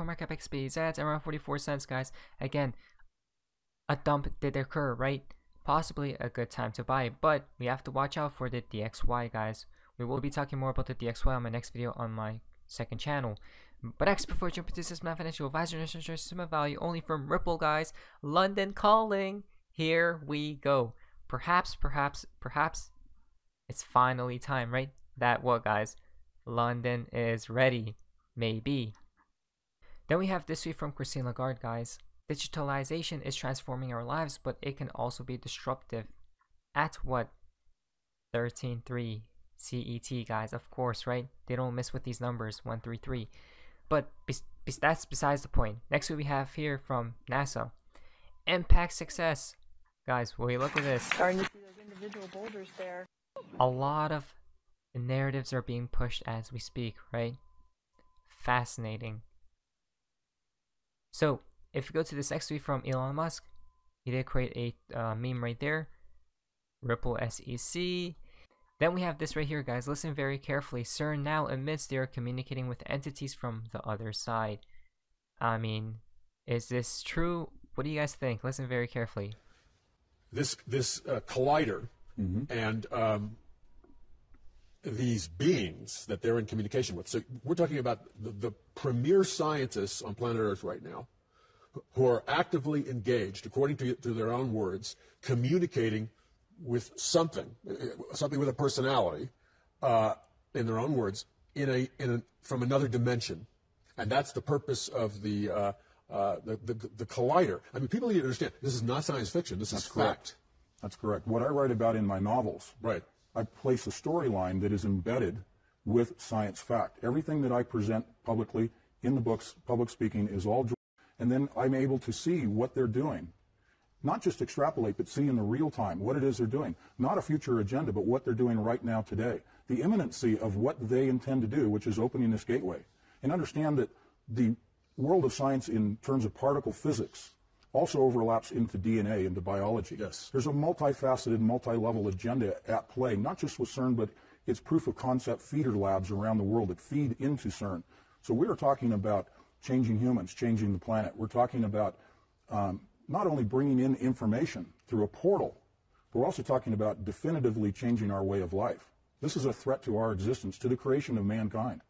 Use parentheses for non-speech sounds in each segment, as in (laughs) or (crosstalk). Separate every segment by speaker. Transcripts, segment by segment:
Speaker 1: on CoinMarketCap XRP. That's around 44 cents, guys. Again, a dump did occur, right? Possibly a good time to buy, but we have to watch out for the DXY, guys. We will be talking more about the DXY on my next video on my second channel. But next, before I jump into this, my financial advisor and value only from Ripple, guys. London calling. Here we go. Perhaps, perhaps, perhaps it's finally time, right? That what, guys? London is ready. Maybe. Then we have this tweet from Christine Lagarde, guys. Digitalization is transforming our lives, but it can also be disruptive. At what? 13.3 CET, guys. Of course, right? They don't miss with these numbers, 133. But that's besides the point. Next, we have here from NASA. Impact success. Guys, will you look at this?
Speaker 2: Starting to see those individual boulders there.
Speaker 1: A lot of narratives are being pushed as we speak, right? Fascinating. So, if you go to this next tweet from Elon Musk, he did create a uh, meme right there. Ripple SEC. Then we have this right here, guys. Listen very carefully. CERN now admits they are communicating with entities from the other side. I mean, is this true? What do you guys think? Listen very carefully.
Speaker 3: This this uh, collider mm-hmm. and um, these beings that they're in communication with. So we're talking about the, the premier scientists on planet Earth right now who are actively engaged, according to, to their own words, communicating with something, something with a personality, uh, in their own words, in a, in a, from another dimension. And that's the purpose of the, uh, uh, the, the, the, collider. I mean, people need to understand this is not science fiction. This
Speaker 4: that's
Speaker 3: is
Speaker 4: correct.
Speaker 3: fact.
Speaker 4: That's correct. What I write about in my novels,
Speaker 3: right.
Speaker 4: I place a storyline that is embedded with science fact. Everything that I present publicly in the books, public speaking, is all and then I'm able to see what they're doing. Not just extrapolate, but see in the real time what it is they're doing. Not a future agenda, but what they're doing right now today. The imminency of what they intend to do, which is opening this gateway. And understand that the world of science in terms of particle physics also overlaps into DNA, into biology.
Speaker 3: Yes.
Speaker 4: There's a multifaceted, multi-level agenda at play, not just with CERN, but it's proof of concept feeder labs around the world that feed into CERN. So we are talking about changing humans, changing the planet. We're talking about um, not only bringing in information through a portal, but we're also talking about definitively changing our way of life. This is a threat to our existence, to the creation of mankind.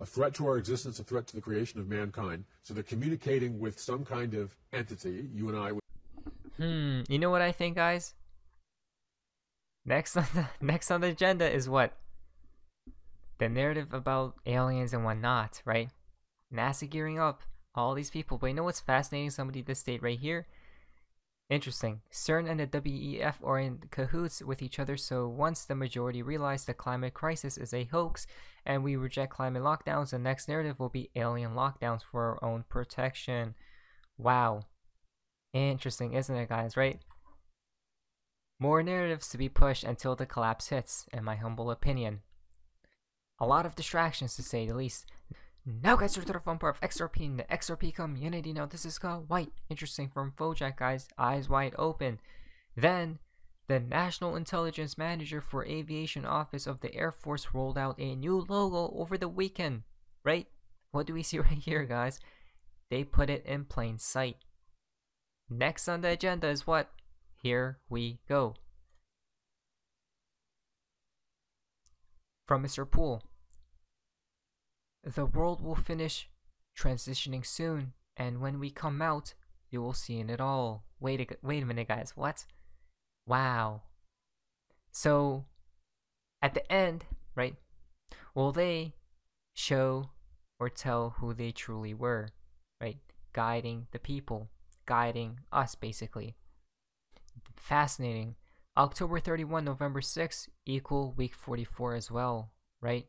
Speaker 3: A threat to our existence, a threat to the creation of mankind. So they're communicating with some kind of entity, you and I.
Speaker 1: Would Hmm, you know what I think, guys? Next on the (laughs) next on the agenda is what? The narrative about aliens and whatnot, right? NASA gearing up, all these people. But you know what's fascinating? Somebody this state right here. Interesting. CERN and the WEF are in cahoots with each other, so once the majority realize the climate crisis is a hoax and we reject climate lockdowns, the next narrative will be alien lockdowns for our own protection. Wow. Interesting, isn't it, guys, right? More narratives to be pushed until the collapse hits, in my humble opinion. A lot of distractions, to say the least. Now guys, we're to the fun part of XRP in the XRP community. Now this is called White. Interesting from Fojack guys. Eyes wide open. Then, the National Intelligence Manager for Aviation Office of the Air Force rolled out a new logo over the weekend. Right? What do we see (laughs) right here guys? They put it in plain sight. Next on the agenda is what? Here we go. From Mr. Pool. The world will finish transitioning soon, and when we come out, you will see in it all. Wait a, wait a minute, guys. What? Wow. So, at the end, right, will they show or tell who they truly were, right? Guiding the people, guiding us, basically. Fascinating. October 31, November 6 equal week 44 as well, right?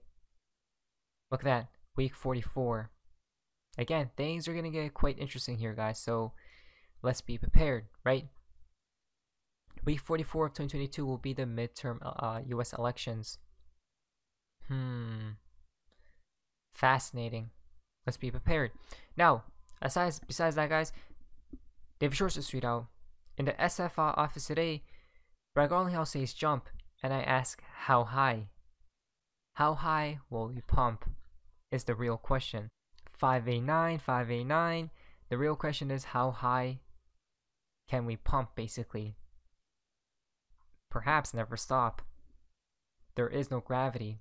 Speaker 1: Look at that week 44. Again, things are going to get quite interesting here, guys, so let's be prepared, right? Week 44 of 2022 will be the midterm uh, US elections. Hmm. Fascinating. Let's be prepared. Now, aside, besides that, guys, David Schwartz tweet out in the SFA office today, Brad Garlinghouse says jump, and I ask how high. How high will you pump? Is the real question. 589, 589. The real question is how high can we pump basically? Perhaps never stop. There is no gravity.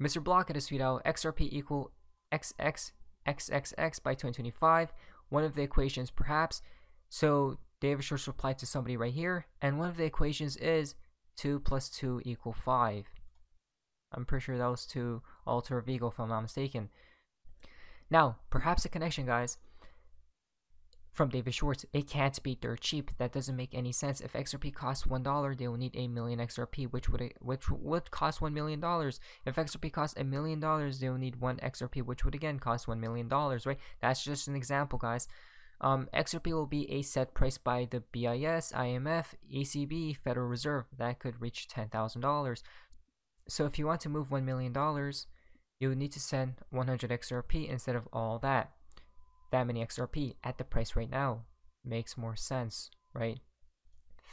Speaker 1: Mr. Block has tweet out XRP equal XX XXX by 2025. One of the equations perhaps. So David Schwartz replied to somebody right here. And one of the equations is 2 plus 2 equal 5. I'm pretty sure that was to Alter Vigo if I'm not mistaken. Now, perhaps a connection, guys. From David Schwartz, it can't be dirt cheap. That doesn't make any sense. If XRP costs one dollar, they will need a million XRP, which would which would cost one million dollars. If XRP costs a million dollars, they will need one XRP, which would again cost one million dollars. Right? That's just an example, guys. Um, XRP will be a set price by the BIS, IMF, ECB, Federal Reserve. That could reach ten thousand dollars. So if you want to move one million dollars, you would need to send 100 XRP instead of all that that many XRP at the price right now. Makes more sense, right?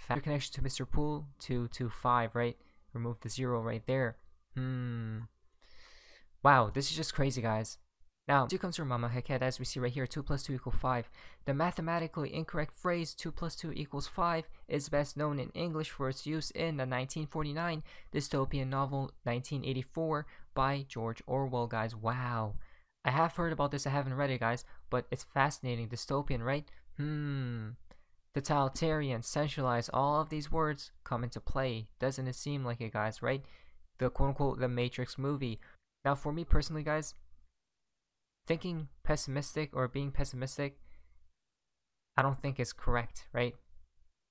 Speaker 1: Connection to Mr. Pool 225, right? Remove the zero right there. Hmm. Wow, this is just crazy, guys. Now, 2 comes from Mama Heket, as we see right here, 2 plus 2 equals 5. The mathematically incorrect phrase 2 plus 2 equals 5 is best known in English for its use in the 1949 dystopian novel 1984 by George Orwell, guys. Wow. I have heard about this, I haven't read it, guys, but it's fascinating. Dystopian, right? Hmm. Totalitarian, centralized, all of these words come into play. Doesn't it seem like it, guys, right? The quote unquote The Matrix movie. Now, for me personally, guys, thinking pessimistic or being pessimistic, I don't think is correct, right?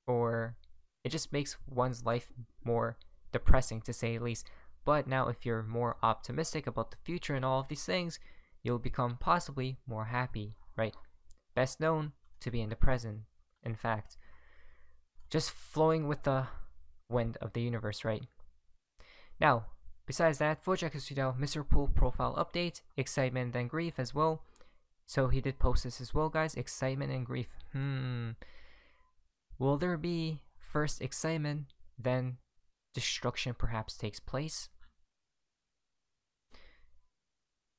Speaker 1: Or it just makes one's life more depressing to say the least. But now, if you're more optimistic about the future and all of these things, you'll become possibly more happy, right? Best known to be in the present, in fact. Just flowing with the wind of the universe, right? Now, besides that, tweeted out Mr. Pool profile update, excitement then grief as well. So he did post this as well, guys. Excitement and grief. Hmm. Will there be first excitement, then destruction perhaps takes place?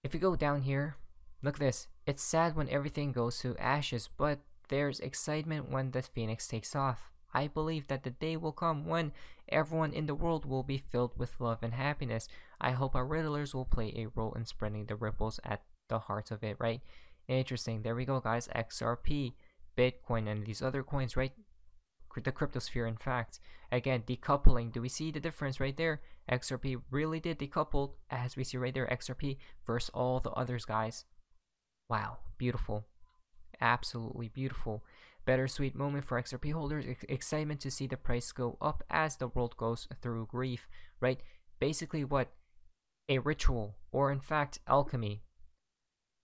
Speaker 1: If you go down here, look this. It's sad when everything goes to ashes, but there's excitement when the phoenix takes off. I believe that the day will come when everyone in the world will be filled with love and happiness. I hope our riddlers will play a role in spreading the ripples at the heart of it, right? Interesting. There we go, guys. XRP, Bitcoin, and these other coins, right? the cryptosphere in fact. Again, decoupling. Do we see the difference right there? XRP really did decouple, as we see right there, XRP versus all the others, guys. Wow, beautiful. Absolutely beautiful. Bittersweet moment for XRP holders. Ex excitement to see the price go up as the world goes through grief, right? Basically, what? A ritual, or in fact, alchemy.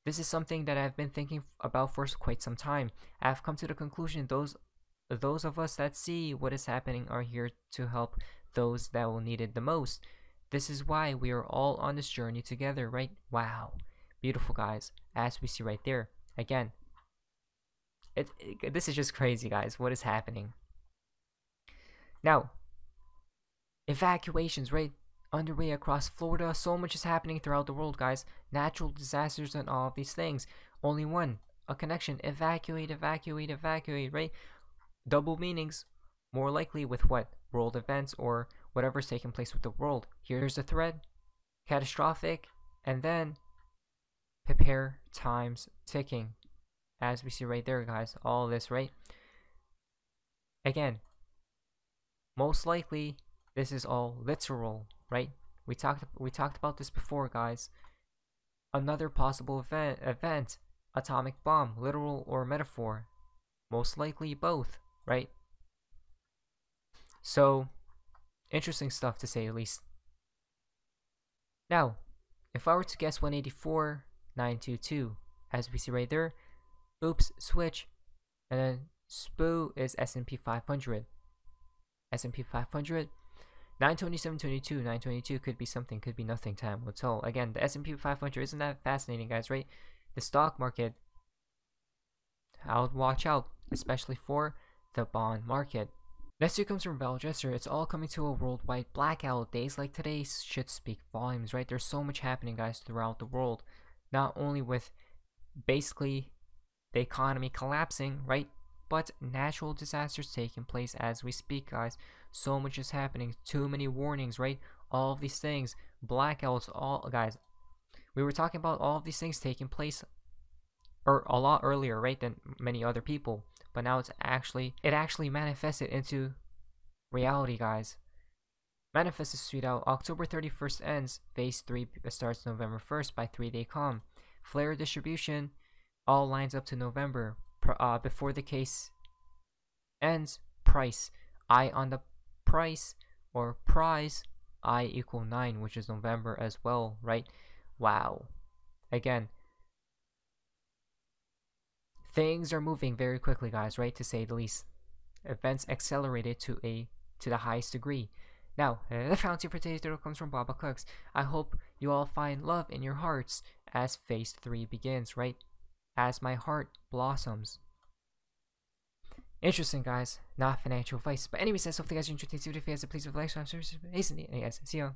Speaker 1: This is something that I've been thinking about for quite some time. I've come to the conclusion those those of us that see what is happening are here to help those that will need it the most. This is why we are all on this journey together, right? Wow. Beautiful, guys. As we see right there. Again, it, it, this is just crazy, guys. What is happening? Now, evacuations, right? Underway across Florida. So much is happening throughout the world, guys. Natural disasters and all of these things. Only one, a connection. Evacuate, evacuate, evacuate, right? double meanings, more likely with what? World events or whatever's taking place with the world. Here's a thread, catastrophic, and then prepare times ticking. As we see right there, guys, all this, right? Again, most likely this is all literal, right? We talked we talked about this before, guys. Another possible event, event atomic bomb, literal or metaphor. Most likely both right? So, interesting stuff to say at least. Now, if I were to guess 184, 922, as we see right there, oops, switch, and then SPOO is S&P 500. S&P 500, 927.22, 922 could be something, could be nothing, time will tell. Again, the S&P 500 isn't that fascinating, guys, right? The stock market, I would watch out, especially for the bond market. Next year comes from Valgesser. It's all coming to a worldwide blackout. Days like today should speak volumes, right? There's so much happening, guys, throughout the world. Not only with basically the economy collapsing, right? But natural disasters taking place as we speak, guys. So much is happening. Too many warnings, right? All of these things, blackouts, all guys. We were talking about all of these things taking place or a lot earlier, right, than many other people. But now it's actually it actually manifested into reality, guys. Manifest is tweet out October 31st ends. Phase 3 starts November 1st by 3 day calm. Flare distribution all lines up to November. Uh, before the case ends, price. I on the price or price. I equal 9, which is November as well, right? Wow. Again, things are moving very quickly, guys, right? To say the least. Events accelerated to a to the highest degree. Now, (laughs) the fountain for today's tutorial comes from Baba Cooks. I hope you all find love in your hearts as phase 3 begins, right? As my heart blossoms. Interesting, guys. Not financial advice. But anyways, that's all you guys enjoyed today's video. If you guys please leave a like, subscribe, please, see you.